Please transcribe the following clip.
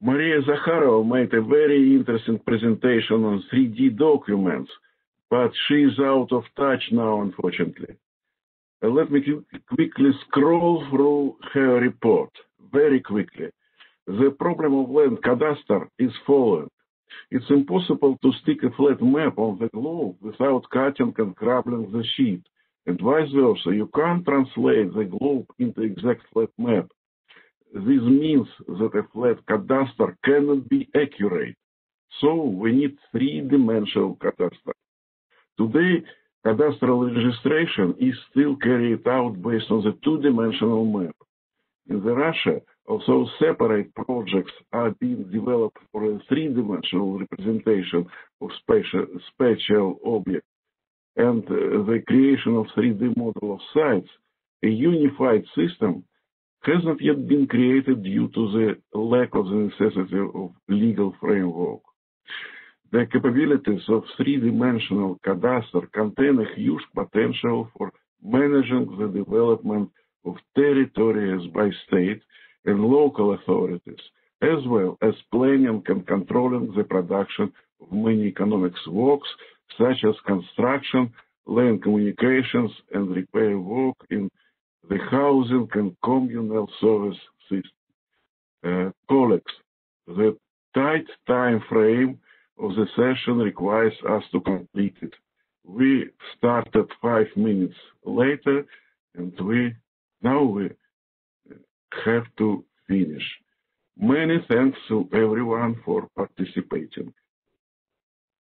Maria Zakharova made a very interesting presentation on 3D documents, but she's out of touch now, unfortunately. Uh, let me quickly scroll through her report, very quickly. The problem of land cadastre is following. It's impossible to stick a flat map on the globe without cutting and crumbling the sheet, and vice versa. You can't translate the globe into exact flat map. This means that a flat cadastre cannot be accurate. So we need three-dimensional cadastre. Today, cadastral registration is still carried out based on the two-dimensional map. In the Russia, also separate projects are being developed for a three-dimensional representation of spatial, objects and uh, the creation of 3D model of sites, a unified system has not yet been created due to the lack of the necessity of legal framework. The capabilities of three-dimensional cadastre contain a huge potential for managing the development of territories by state and local authorities, as well as planning and controlling the production of many economics works, such as construction, land communications, and repair work in the housing and communal service system. Uh, colleagues, the tight time frame of the session requires us to complete it. We started five minutes later, and we now we have to finish. Many thanks to everyone for participating.